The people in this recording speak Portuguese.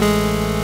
Música